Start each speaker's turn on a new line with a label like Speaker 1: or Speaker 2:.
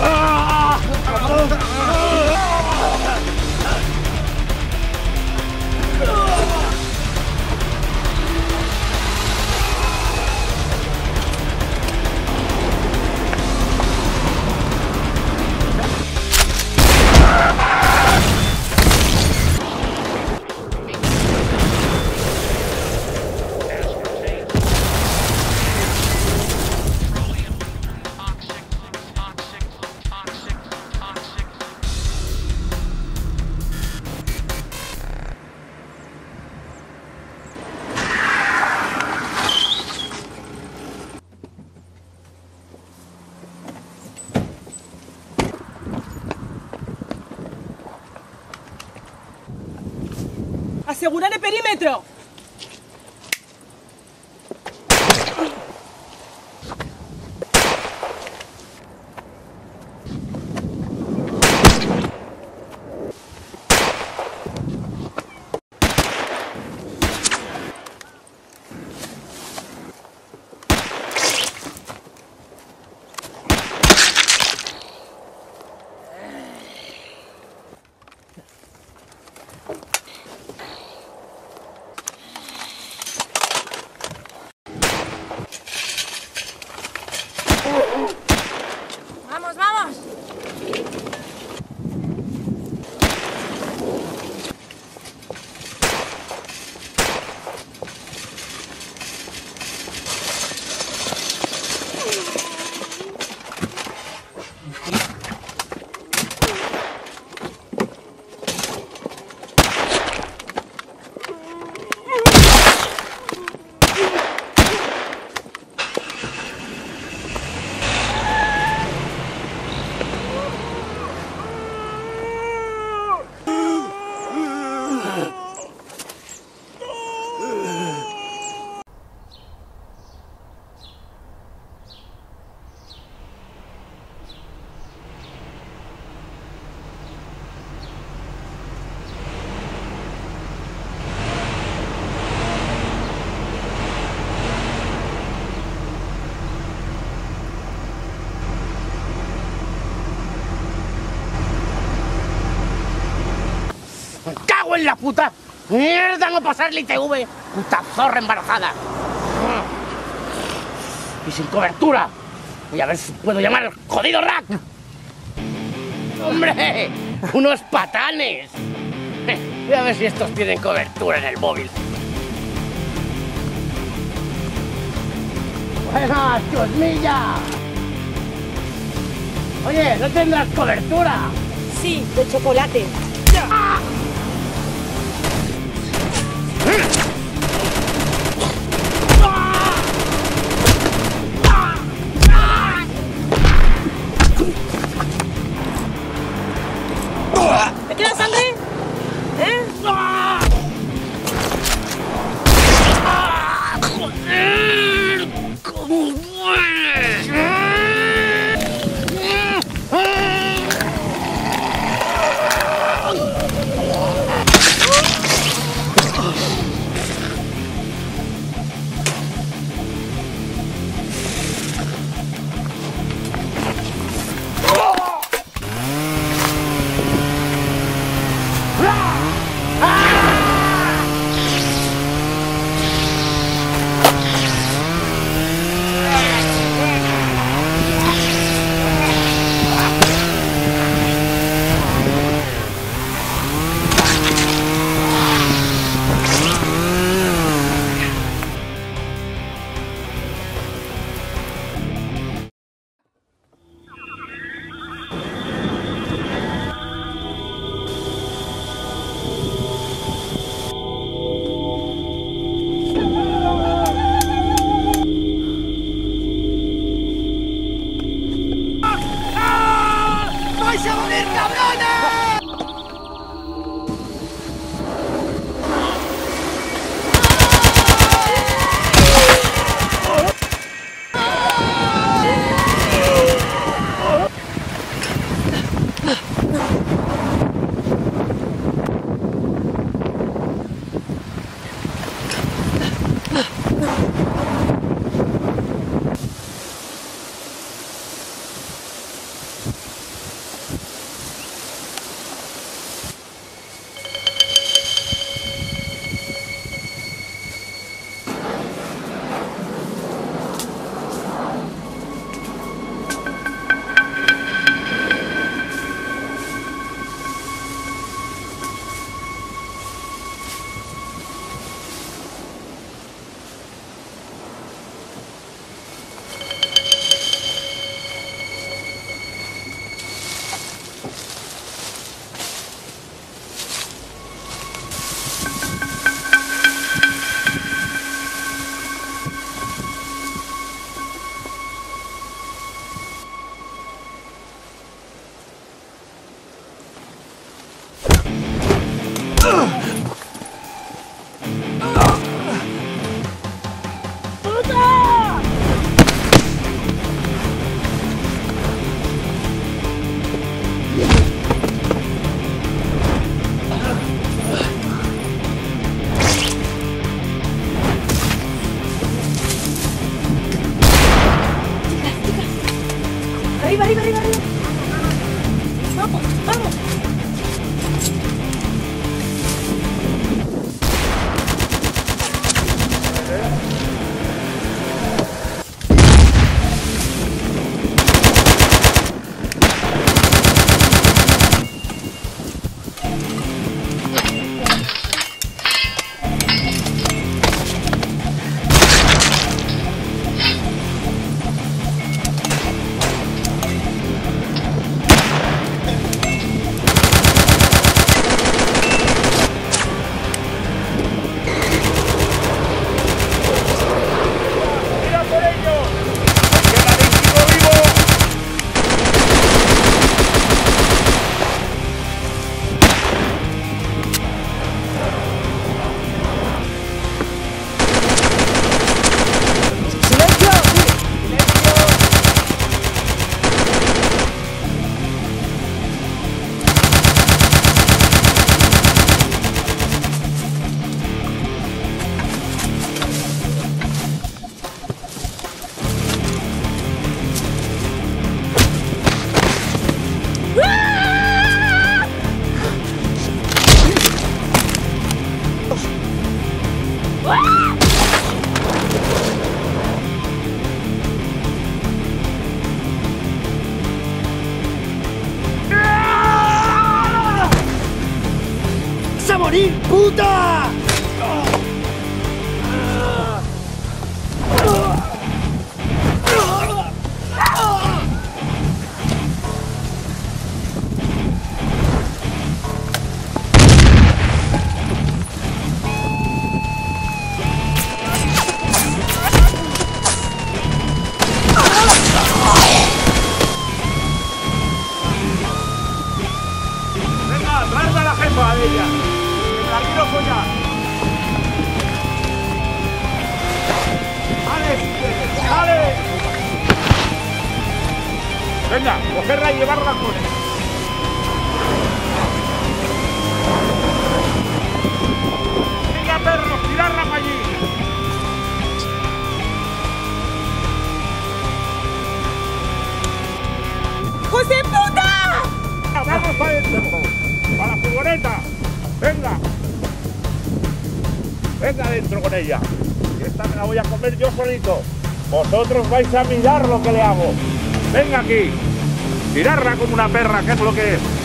Speaker 1: Ah!
Speaker 2: Ah! Ah!
Speaker 3: Ah! El en la puta! ¡Mierda, no pasarle ITV! ¡Puta zorra embarazada! Y sin cobertura. Voy a ver si puedo llamar al jodido rack. ¡Hombre! ¡Unos patanes! Voy a ver si estos tienen cobertura en el móvil. Buenas, chusmilla. Oye, ¿no tendrás cobertura?
Speaker 1: Sí, de chocolate. Hit!
Speaker 3: ¡Vais a morir, cabrones!
Speaker 4: puta
Speaker 5: yo solito. Vosotros vais a mirar lo que le hago. Venga aquí. Tirarla como una perra, que es lo que es.